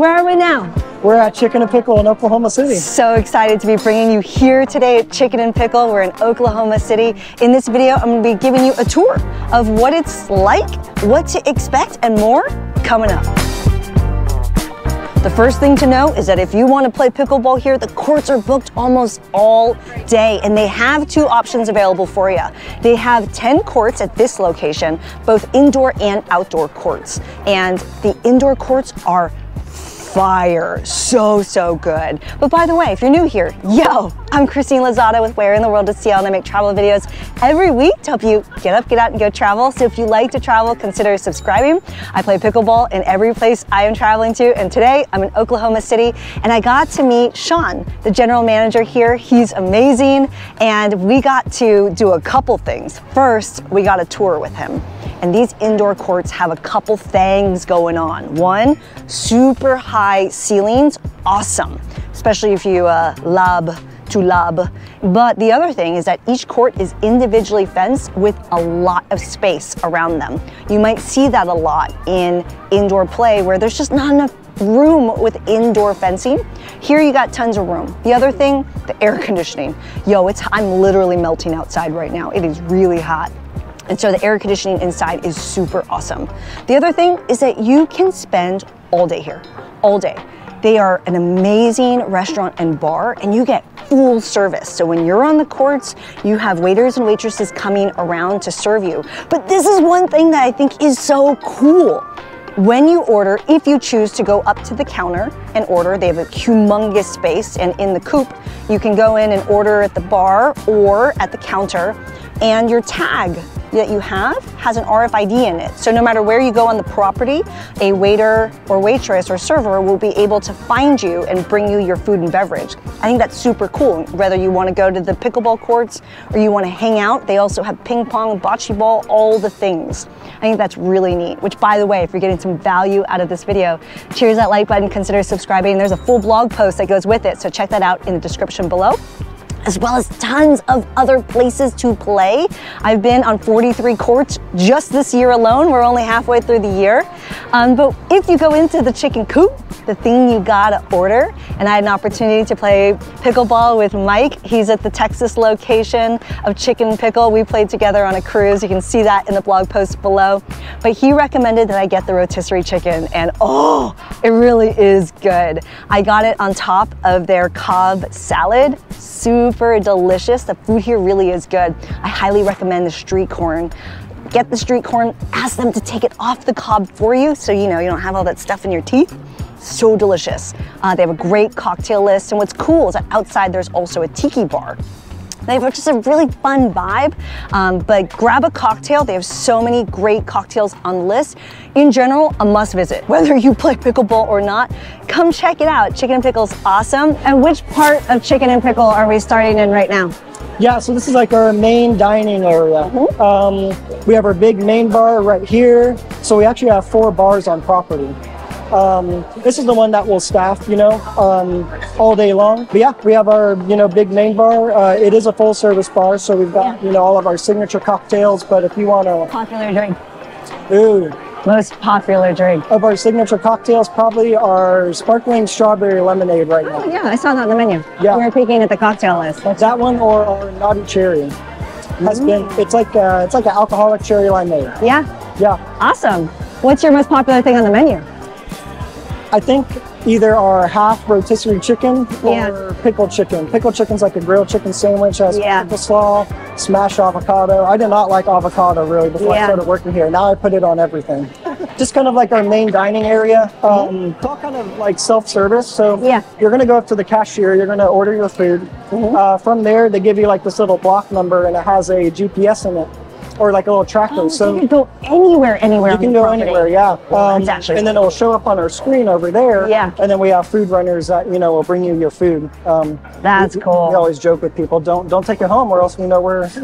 Where are we now? We're at Chicken and Pickle in Oklahoma City. So excited to be bringing you here today at Chicken and Pickle. We're in Oklahoma City. In this video, I'm gonna be giving you a tour of what it's like, what to expect, and more coming up. The first thing to know is that if you want to play pickleball here, the courts are booked almost all day and they have two options available for you. They have 10 courts at this location, both indoor and outdoor courts. And the indoor courts are fire. So, so good. But by the way, if you're new here, yo, I'm Christine Lozada with Where in the World is cL and I make travel videos every week to help you get up, get out, and go travel. So if you like to travel, consider subscribing. I play pickleball in every place I am traveling to. And today I'm in Oklahoma City and I got to meet Sean, the general manager here. He's amazing. And we got to do a couple things. First, we got a tour with him. And these indoor courts have a couple things going on. One, super high ceilings, awesome, especially if you uh, lob to lob. But the other thing is that each court is individually fenced with a lot of space around them. You might see that a lot in indoor play where there's just not enough room with indoor fencing. Here you got tons of room. The other thing, the air conditioning. Yo, it's I'm literally melting outside right now. It is really hot. And so the air conditioning inside is super awesome. The other thing is that you can spend all day here, all day. They are an amazing restaurant and bar, and you get full service. So when you're on the courts, you have waiters and waitresses coming around to serve you. But this is one thing that I think is so cool. When you order, if you choose to go up to the counter and order, they have a humongous space, and in the coop, you can go in and order at the bar or at the counter, and your tag that you have has an RFID in it. So no matter where you go on the property, a waiter or waitress or server will be able to find you and bring you your food and beverage. I think that's super cool. Whether you want to go to the pickleball courts or you want to hang out, they also have ping pong, bocce ball, all the things. I think that's really neat, which by the way, if you're getting some value out of this video, cheers that like button, consider subscribing. There's a full blog post that goes with it, so check that out in the description below as well as tons of other places to play. I've been on 43 courts just this year alone. We're only halfway through the year. Um, but if you go into the chicken coop, the thing you gotta order, and I had an opportunity to play pickleball with Mike. He's at the Texas location of Chicken Pickle. We played together on a cruise. You can see that in the blog post below. But he recommended that I get the rotisserie chicken, and oh, it really is good. I got it on top of their Cobb salad. Super super delicious. The food here really is good. I highly recommend the street corn. Get the street corn, ask them to take it off the cob for you so you know you don't have all that stuff in your teeth. So delicious. Uh, they have a great cocktail list, and what's cool is that outside there's also a tiki bar. They have just a really fun vibe, um, but grab a cocktail. They have so many great cocktails on the list. In general, a must visit. Whether you play pickleball or not, come check it out. Chicken and Pickle's awesome. And which part of Chicken and Pickle are we starting in right now? Yeah, so this is like our main dining area. Mm -hmm. um, we have our big main bar right here. So we actually have four bars on property. Um, this is the one that will staff, you know, um, all day long. But yeah, we have our, you know, big main bar. Uh, it is a full service bar, so we've got, yeah. you know, all of our signature cocktails. But if you want to. Popular drink. Ooh. Most popular drink. Of our signature cocktails, probably our sparkling strawberry lemonade right now. Oh, yeah, I saw that on the menu. Yeah. We were peeking at the cocktail list. That's that one or our naughty cherry. Has mm. been, it's like, uh, it's like an alcoholic cherry limeade. Yeah. Yeah. Awesome. What's your most popular thing on the menu? I think either our half rotisserie chicken or yeah. pickled chicken. Pickled chicken's like a grilled chicken sandwich, has yeah. pickle slaw, smashed avocado. I did not like avocado really before yeah. I started working here. Now I put it on everything. Just kind of like our main dining area. Um, it's all kind of like self-service. So yeah. you're going to go up to the cashier, you're going to order your food. Mm -hmm. uh, from there, they give you like this little block number and it has a GPS in it or like a little tracker. Oh, so, you can go anywhere, anywhere. You can go property. anywhere, yeah. Um, actually and then it'll show up on our screen over there. Yeah. And then we have food runners that you know will bring you your food. Um, That's we, cool. We always joke with people, don't don't take it home, or else we know we're. this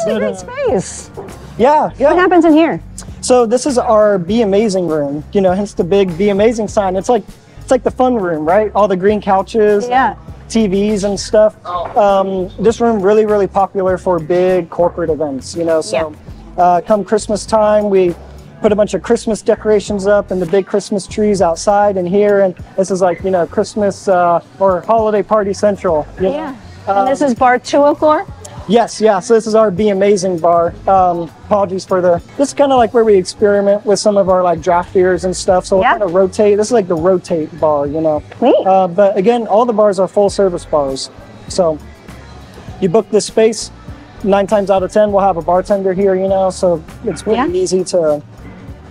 is a great space. Yeah, yeah. What happens in here? So this is our Be Amazing room. You know, hence the big Be Amazing sign. It's like it's like the fun room, right? All the green couches. Yeah. TVs and stuff. Um, this room really, really popular for big corporate events, you know, so yeah. uh, come Christmas time, we put a bunch of Christmas decorations up and the big Christmas trees outside and here. And this is like, you know, Christmas uh, or holiday party central. you know. Yeah. and this is bar two 204? Yes, yeah. So this is our Be Amazing bar. Um, apologies for the. This is kind of like where we experiment with some of our like draft beers and stuff. So Yeah. we'll kind of rotate. This is like the rotate bar, you know. Neat. Uh, but again, all the bars are full service bars. So you book this space. Nine times out of ten, we'll have a bartender here, you know. So it's pretty Yeah. easy to.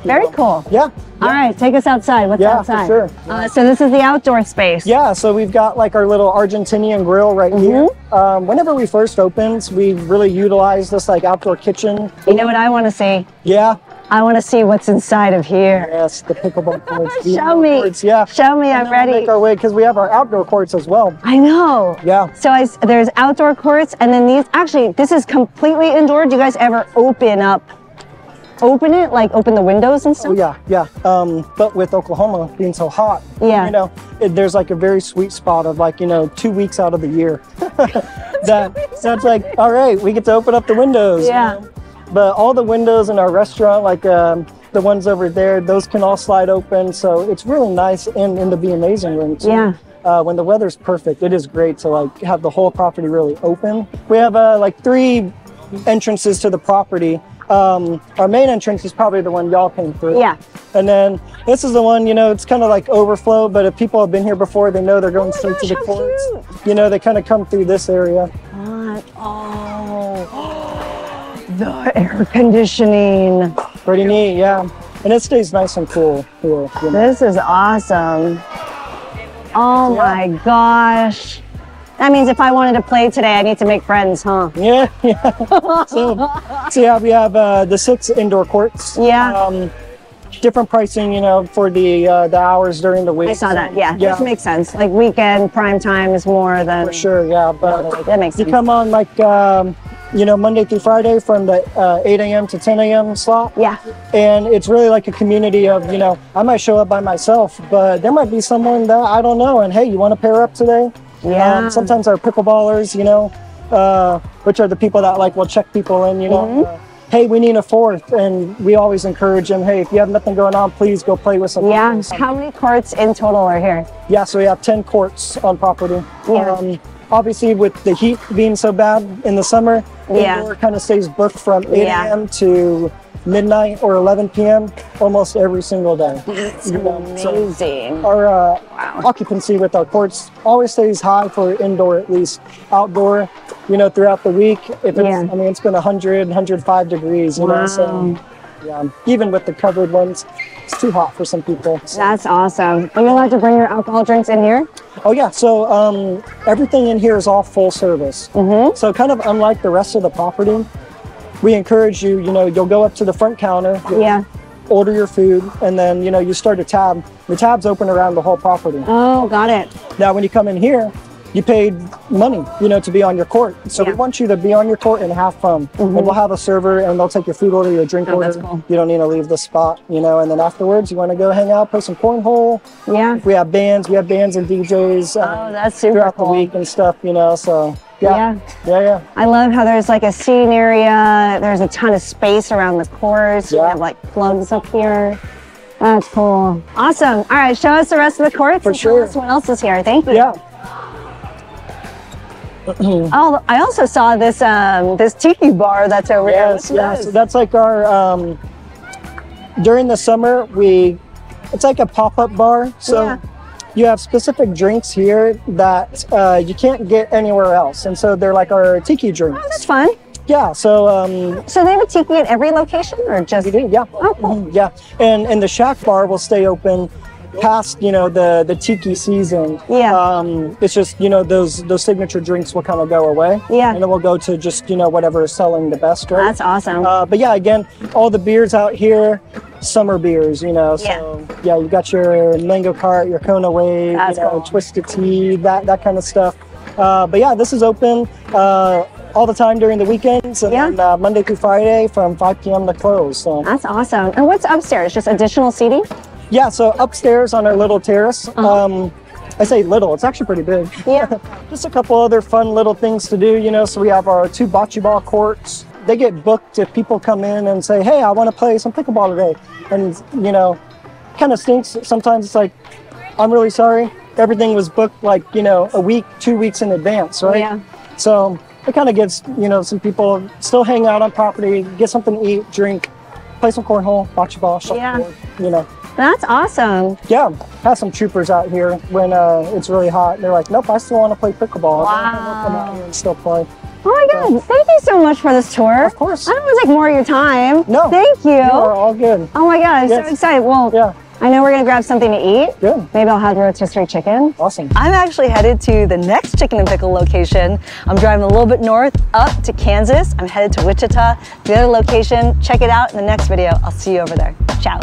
Very cool. Yeah. All right, take us outside. What's Yeah, for outside? sure. Uh, so this is the outdoor space. Yeah, so we've got like our little Argentinian grill right here. Um, whenever we first opened, we really utilized this like outdoor kitchen. You know what I want to see? Yeah, I want to see what's inside of here. yes, the pickleball courts. Show me. Courts, yeah. Show me, And I'm then we'll ready. Make our way because we have our outdoor courts as well. I know. Yeah. So I there's outdoor courts, and then these. Actually, this is completely indoor. Do you guys ever open up, open it, like open the windows and stuff? Oh yeah, yeah. Um, but with Oklahoma being so hot, Yeah. you know, it, there's like a very sweet spot of like you know two weeks out of the year. that that's like all right, we get to open up the windows. you Yeah. know. But all the windows in our restaurant, like um, the ones over there, those can all slide open. So it's really nice in in the Be Amazing room too. Yeah. Uh, when the weather's perfect, it is great to like have the whole property really open. We have uh, like three entrances to the property. Um, our main entrance is probably the one y'all came through. Yeah. And then this is the one, you know, it's kind of like overflow, but if people have been here before, they know they're going my straight to the courts. cute. You know, they kind of come through this area. What? Oh, the air conditioning. Pretty neat, yeah. And it stays nice and cool here. You know. This is awesome. Oh Yeah. my gosh. That means if I wanted to play today, I need to make friends, huh? Yeah, yeah. so, so yeah, we have uh, the six indoor courts. Yeah. Um, different pricing, you know, for the uh, the hours during the week. I saw that. Yeah, Yeah. which makes sense. Like weekend prime time is more than For sure, yeah. But That makes you sense. come on like, um, you know, Monday through Friday from the uh, 8 a.m. to 10 a.m. slot. Yeah. And it's really like a community of, you know, I might show up by myself, but there might be someone that I don't know. And hey, you want to pair up today? Yeah. Um, sometimes our pickleballers, you know, uh, which are the people that like will check people in, you know. Mm-hmm. Uh, hey, we need a fourth. And we always encourage them, hey, if you have nothing going on, please go play with some Yeah. How many courts in total are here? Yeah, so we have 10 courts on property. Yeah. Um, obviously, with the heat being so bad in the summer, Yeah. indoor kind of stays booked from 8 Yeah. a.m. to midnight or 11 p.m. almost every single day. That's You know, so amazing. our uh, occupancy with our courts always stays high for indoor at least. Outdoor, you know, throughout the week, if it's, Yeah. I mean, it's been 100, 105 degrees, you know, so yeah, even with the covered ones, it's too hot for some people. So- That's awesome. Are you allowed to bring your alcohol drinks in here? Oh yeah, so um, everything in here is all full service. Mm-hmm. So kind of unlike the rest of the property, we encourage you. You know, you'll go up to the front counter, Yeah. order your food, and then you know you start a tab. The tab's open around the whole property. Oh, got it. Now, when you come in here, you paid money, you know, to be on your court. So we want you to be on your court and have fun. And we'll have a server, and they'll take your food order, your drink Oh, order. cool. You don't need to leave the spot, you know. And then afterwards, you want to go hang out, play some cornhole. Yeah. We have bands, we have bands and DJs. uh, Oh, that's super throughout cool. the week and stuff, you know. So yeah, yeah, yeah. I love how there's like a seating area. There's a ton of space around the course. You Yeah. have like plugs up here. That's cool. Awesome. All right, show us the rest of the courts. For sure. us what else is here. Thank you. Yeah. Oh, I also saw this um this tiki bar that's over here. Yes, What's yeah. this? So that's like our um, during the summer we it's like a pop-up bar. So Yeah. You have specific drinks here that uh, you can't get anywhere else, and so they're like our tiki drinks. Oh, that's fun. Yeah. So um, So they have a tiki at every location, or just? we do. Yeah. Oh, cool. Yeah. And and the Shack bar will stay open past you know the the tiki season. Yeah. Um, it's just you know those those signature drinks will kind of go away. Yeah. And then we'll go to just you know whatever is selling the best. Right. That's awesome. Uh, but yeah, again, all the beers out here, summer beers, you know. So yeah, you got your mango cart, your Kona wave, That's you know, cool. twisted tea, that that kind of stuff. Uh, but yeah, this is open uh, all the time during the weekends, and Yeah. then, uh, Monday through Friday from 5 p.m. to close. So That's awesome. And what's upstairs? Just additional seating? Yeah, so upstairs on our little terrace. Um, I say little, it's actually pretty big. Yeah. Just a couple other fun little things to do, you know. So we have our two bocce ball courts. they get booked if people come in and say, "Hey, I want to play some pickleball today," and you know, kind of stinks. Sometimes it's like, "I'm really sorry, everything was booked like you know a week, two weeks in advance, right?" Yeah. So it kind of gets you know some people still hang out on property, get something to eat, drink, play some cornhole, bocce ball, shuffleboard, you know. That's awesome. Yeah, have some troopers out here when uh, it's really hot. They're like, nope, I still want to play pickleball. Wow. Come out here and still play. Oh my God, thank you so much for this tour. Of course. I don't want to take more of your time. No. Thank you. You are all good. Oh my God, I'm Yes. so excited. Well, Yeah, I know we're gonna grab something to eat. good. Maybe I'll have rotisserie chicken. Awesome. I'm actually headed to the next Chicken and Pickle location. I'm driving a little bit north up to Kansas. I'm headed to Wichita. The other location, check it out in the next video. I'll see you over there. Ciao.